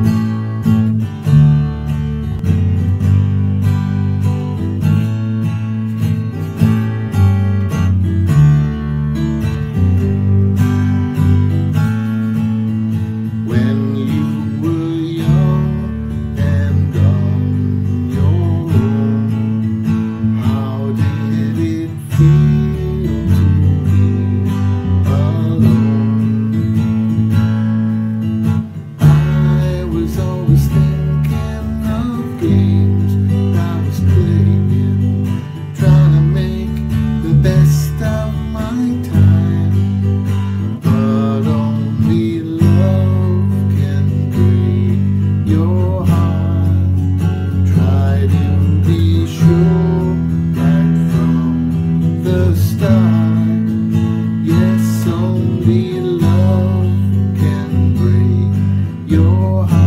Thank your heart.